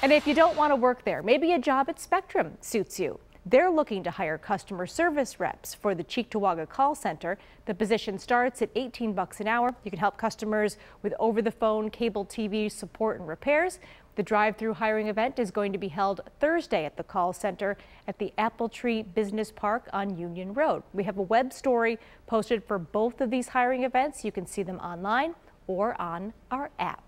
And if you don't want to work there, maybe a job at Spectrum suits you. They're looking to hire customer service reps for the Cheektowaga call center. The position starts at 18 bucks an hour. You can help customers with over-the-phone cable TV support and repairs. The drive-through hiring event is going to be held Thursday at the call center at the Apple Tree Business Park on Union Road. We have a web story posted for both of these hiring events. You can see them online or on our app.